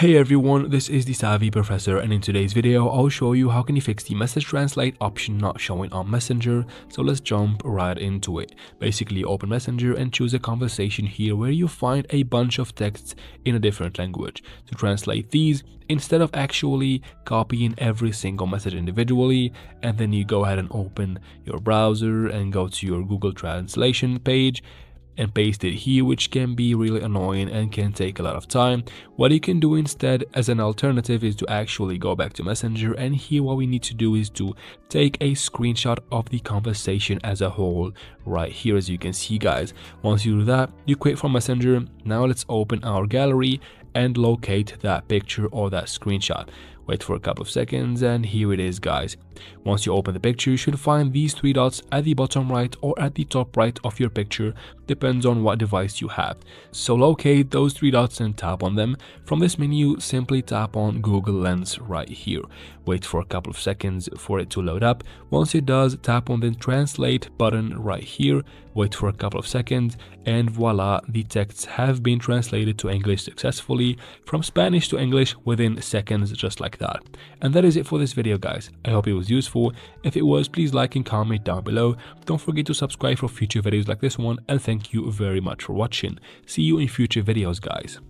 Hey everyone, this is the Savvy Professor and in today's video I'll show you how can you fix the message translate option not showing on Messenger. So let's jump right into it. Basically open Messenger and choose a conversation here where you find a bunch of texts in a different language. To translate these, instead of actually copying every single message individually and then you go ahead and open your browser and go to your Google Translation page and paste it here which can be really annoying and can take a lot of time. What you can do instead as an alternative is to actually go back to Messenger and here what we need to do is to take a screenshot of the conversation as a whole right here as you can see guys. Once you do that, you quit from Messenger. Now let's open our gallery and locate that picture or that screenshot. Wait for a couple of seconds and here it is guys. Once you open the picture you should find these three dots at the bottom right or at the top right of your picture depends on what device you have. So locate those three dots and tap on them. From this menu simply tap on Google Lens right here. Wait for a couple of seconds for it to load up. Once it does tap on the translate button right here. Wait for a couple of seconds and voila the texts have been translated to English successfully from Spanish to English within seconds just like that. And that is it for this video guys. I hope it was useful. If it was, please like and comment down below. Don't forget to subscribe for future videos like this one and thank you very much for watching. See you in future videos guys.